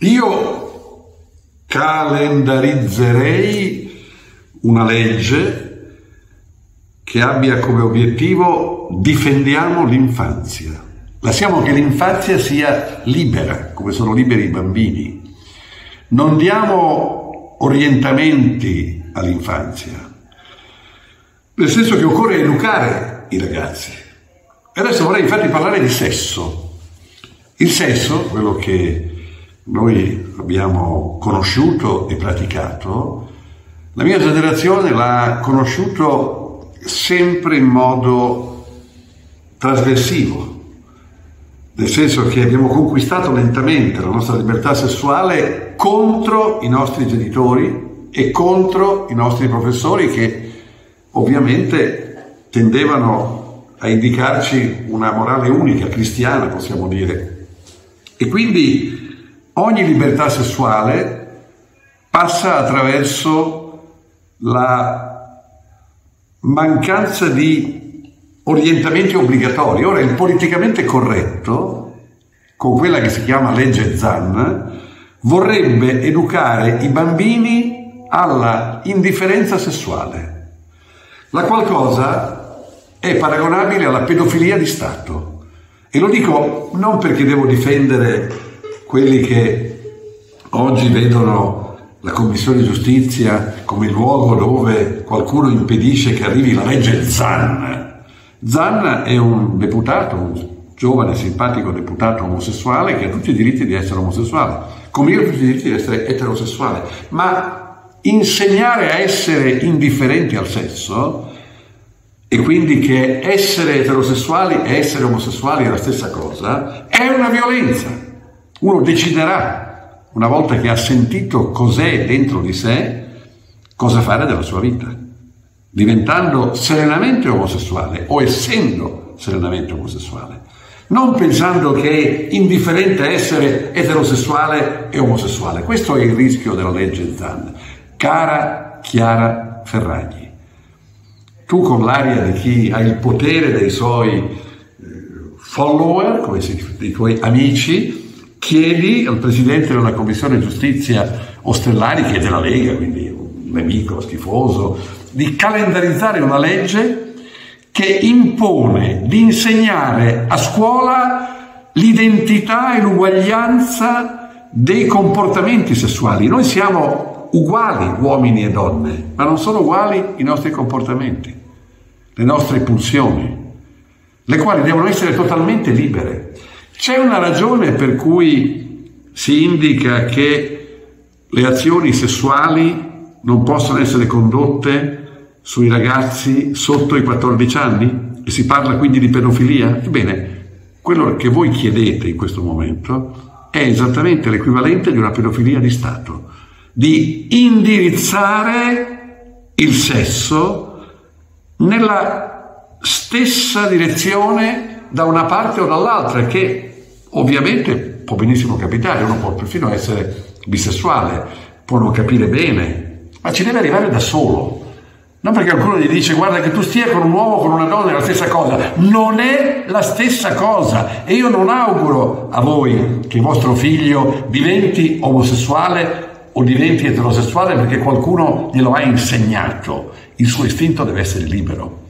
Io calendarizzerei una legge che abbia come obiettivo difendiamo l'infanzia. Lasciamo che l'infanzia sia libera, come sono liberi i bambini. Non diamo orientamenti all'infanzia, nel senso che occorre educare i ragazzi. E adesso vorrei infatti parlare di sesso. Il sesso, quello che noi abbiamo conosciuto e praticato, la mia generazione l'ha conosciuto sempre in modo trasversivo, nel senso che abbiamo conquistato lentamente la nostra libertà sessuale contro i nostri genitori e contro i nostri professori che ovviamente tendevano a indicarci una morale unica, cristiana possiamo dire. E quindi Ogni libertà sessuale passa attraverso la mancanza di orientamenti obbligatori. Ora, il politicamente corretto, con quella che si chiama legge Zan, vorrebbe educare i bambini alla indifferenza sessuale, la qualcosa è paragonabile alla pedofilia di Stato. E lo dico non perché devo difendere quelli che oggi vedono la Commissione Giustizia come luogo dove qualcuno impedisce che arrivi la legge Zan. Zan è un deputato, un giovane, simpatico deputato omosessuale che ha tutti i diritti di essere omosessuale, come io ho tutti i diritti di essere eterosessuale, ma insegnare a essere indifferenti al sesso e quindi che essere eterosessuali e essere omosessuali è la stessa cosa, è una violenza. Uno deciderà, una volta che ha sentito cos'è dentro di sé, cosa fare della sua vita, diventando serenamente omosessuale o essendo serenamente omosessuale. Non pensando che è indifferente essere eterosessuale e omosessuale. Questo è il rischio della legge Zan. Cara Chiara Ferragni, tu con l'aria di chi ha il potere dei suoi eh, follower, come si, dei tuoi amici, chiedi al Presidente della Commissione Giustizia Ostellari, che è della Lega, quindi un nemico schifoso, di calendarizzare una legge che impone di insegnare a scuola l'identità e l'uguaglianza dei comportamenti sessuali. Noi siamo uguali, uomini e donne, ma non sono uguali i nostri comportamenti, le nostre pulsioni, le quali devono essere totalmente libere. C'è una ragione per cui si indica che le azioni sessuali non possono essere condotte sui ragazzi sotto i 14 anni? E si parla quindi di pedofilia? Ebbene, quello che voi chiedete in questo momento è esattamente l'equivalente di una pedofilia di Stato, di indirizzare il sesso nella stessa direzione da una parte o dall'altra, che Ovviamente può benissimo capitare, uno può perfino essere bisessuale, può non capire bene, ma ci deve arrivare da solo. Non perché qualcuno gli dice guarda che tu stia con un uomo o con una donna è la stessa cosa, non è la stessa cosa e io non auguro a voi che vostro figlio diventi omosessuale o diventi eterosessuale perché qualcuno glielo ha insegnato, il suo istinto deve essere libero.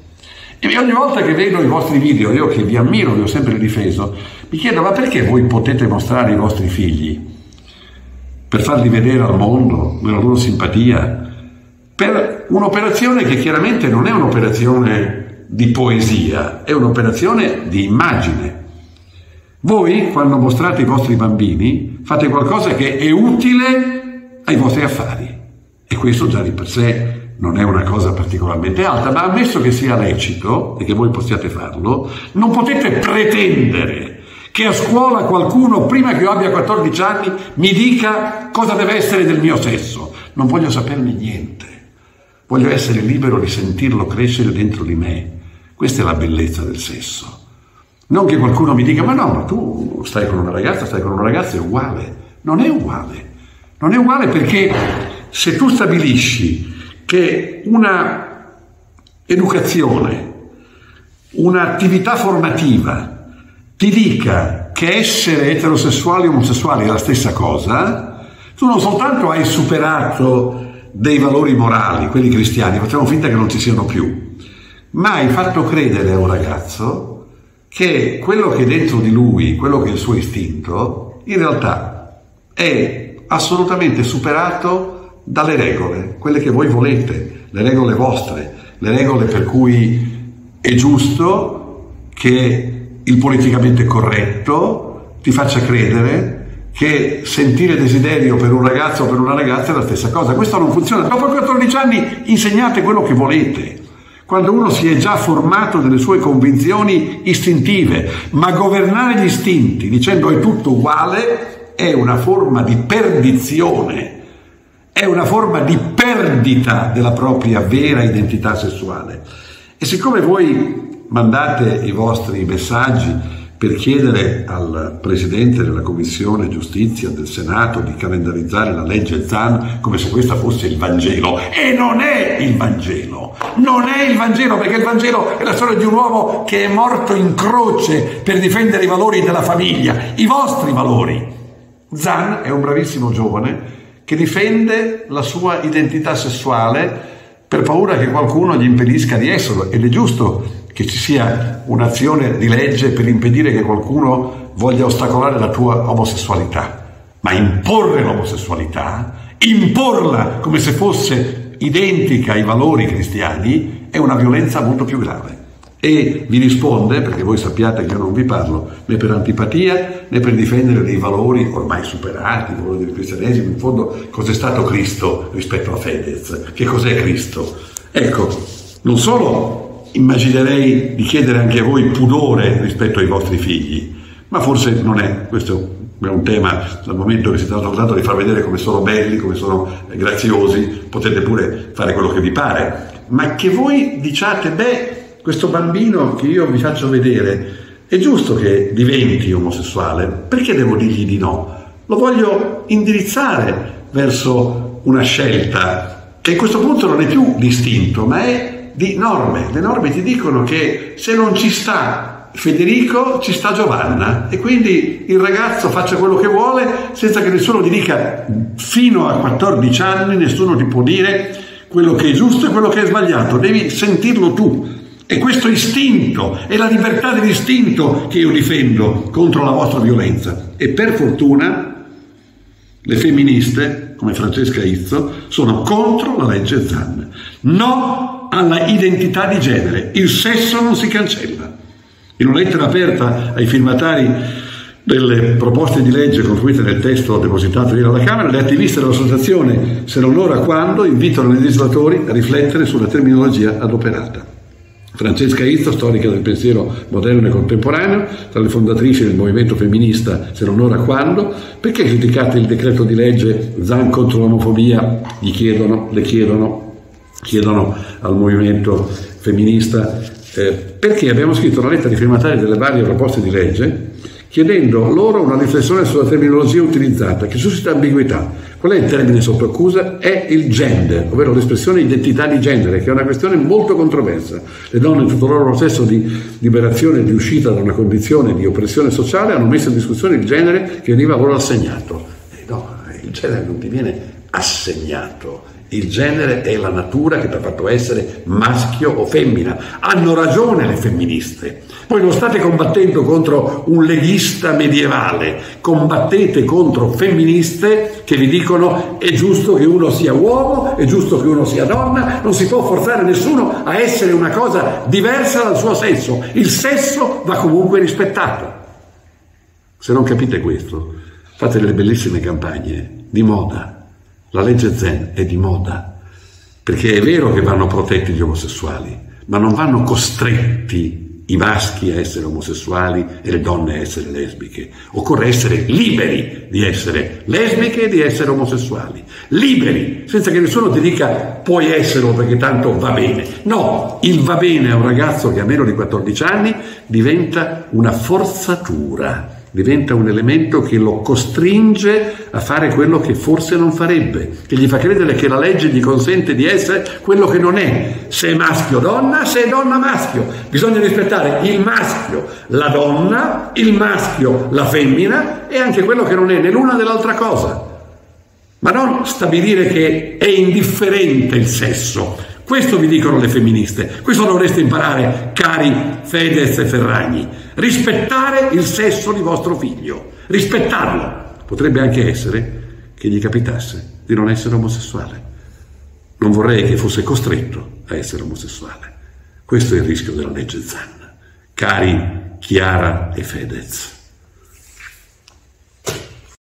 E ogni volta che vedo i vostri video, io che vi ammiro, vi ho sempre difeso, mi chiedo ma perché voi potete mostrare i vostri figli? Per farli vedere al mondo, nella loro simpatia, per un'operazione che chiaramente non è un'operazione di poesia, è un'operazione di immagine. Voi, quando mostrate i vostri bambini, fate qualcosa che è utile ai vostri affari. E questo già di per sé non è una cosa particolarmente alta, ma ammesso che sia lecito e che voi possiate farlo, non potete pretendere che a scuola qualcuno, prima che io abbia 14 anni, mi dica cosa deve essere del mio sesso. Non voglio saperne niente. Voglio essere libero di sentirlo crescere dentro di me. Questa è la bellezza del sesso. Non che qualcuno mi dica, ma no, ma tu stai con una ragazza, stai con un ragazzo, è uguale. Non è uguale. Non è uguale perché se tu stabilisci che una educazione, un'attività formativa ti dica che essere eterosessuali e omosessuali è la stessa cosa, tu non soltanto hai superato dei valori morali, quelli cristiani, facciamo finta che non ci siano più, ma hai fatto credere a un ragazzo che quello che è dentro di lui, quello che è il suo istinto, in realtà è assolutamente superato dalle regole, quelle che voi volete, le regole vostre, le regole per cui è giusto che il politicamente corretto ti faccia credere che sentire desiderio per un ragazzo o per una ragazza è la stessa cosa. Questo non funziona. Dopo 14 anni insegnate quello che volete. Quando uno si è già formato delle sue convinzioni istintive, ma governare gli istinti dicendo è tutto uguale è una forma di perdizione, è una forma di perdita della propria vera identità sessuale. E siccome voi mandate i vostri messaggi per chiedere al Presidente della Commissione Giustizia del Senato di calendarizzare la legge Zan come se questa fosse il Vangelo. E non è il Vangelo, non è il Vangelo perché il Vangelo è la storia di un uomo che è morto in croce per difendere i valori della famiglia, i vostri valori. Zan è un bravissimo giovane che difende la sua identità sessuale per paura che qualcuno gli impedisca di esserlo ed è giusto che ci sia un'azione di legge per impedire che qualcuno voglia ostacolare la tua omosessualità, ma imporre l'omosessualità, imporla come se fosse identica ai valori cristiani, è una violenza molto più grave. E vi risponde, perché voi sappiate che io non vi parlo né per antipatia né per difendere dei valori ormai superati, i valori del cristianesimo, in fondo cos'è stato Cristo rispetto a Fedez, che cos'è Cristo? Ecco, non solo immaginerei di chiedere anche a voi pudore rispetto ai vostri figli, ma forse non è, questo è un tema, dal momento che si sta trattando di far vedere come sono belli, come sono graziosi, potete pure fare quello che vi pare, ma che voi diciate, beh, questo bambino che io vi faccio vedere, è giusto che diventi omosessuale, perché devo dirgli di no? Lo voglio indirizzare verso una scelta che a questo punto non è più distinto, ma è di norme. Le norme ti dicono che se non ci sta Federico, ci sta Giovanna e quindi il ragazzo faccia quello che vuole senza che nessuno gli dica fino a 14 anni nessuno ti può dire quello che è giusto e quello che è sbagliato, devi sentirlo tu. E questo istinto, è la libertà dell'istinto che io difendo contro la vostra violenza. E per fortuna le femministe, come Francesca Izzo, sono contro la legge Zan. No alla identità di genere. Il sesso non si cancella. In una lettera aperta ai firmatari delle proposte di legge confluite nel testo depositato ieri alla Camera, le attiviste dell'associazione Se non ora quando invitano i legislatori a riflettere sulla terminologia adoperata. Francesca Izzo, storica del pensiero moderno e contemporaneo, tra le fondatrici del movimento femminista Se non ora quando, perché criticate il decreto di legge Zan contro l'omofobia? Gli chiedono, le chiedono chiedono al movimento femminista eh, perché abbiamo scritto una lettera di firmatari delle varie proposte di legge chiedendo loro una riflessione sulla terminologia utilizzata che suscita ambiguità. Qual è il termine sotto accusa? È il gender, ovvero l'espressione identità di genere, che è una questione molto controversa. Le donne in tutto il loro processo di liberazione e di uscita da una condizione di oppressione sociale hanno messo in discussione il genere che veniva loro assegnato. Eh no, il genere non ti viene assegnato, il genere è la natura che ti ha fatto essere maschio o femmina. Hanno ragione le femministe. Voi non state combattendo contro un leghista medievale, combattete contro femministe che vi dicono è giusto che uno sia uomo, è giusto che uno sia donna, non si può forzare nessuno a essere una cosa diversa dal suo sesso. Il sesso va comunque rispettato. Se non capite questo, fate delle bellissime campagne di moda la legge Zen è di moda, perché è vero che vanno protetti gli omosessuali, ma non vanno costretti i maschi a essere omosessuali e le donne a essere lesbiche. Occorre essere liberi di essere lesbiche e di essere omosessuali. Liberi, senza che nessuno ti dica puoi esserlo perché tanto va bene. No, il va bene a un ragazzo che ha meno di 14 anni diventa una forzatura diventa un elemento che lo costringe a fare quello che forse non farebbe, che gli fa credere che la legge gli consente di essere quello che non è, se è maschio donna, se è donna maschio. Bisogna rispettare il maschio, la donna, il maschio, la femmina e anche quello che non è né l'una né l'altra cosa. Ma non stabilire che è indifferente il sesso, questo vi dicono le femministe, questo dovreste imparare, cari Fedez e Ferragni. Rispettare il sesso di vostro figlio, rispettarlo. Potrebbe anche essere che gli capitasse di non essere omosessuale. Non vorrei che fosse costretto a essere omosessuale. Questo è il rischio della legge Zanna. Cari Chiara e Fedez.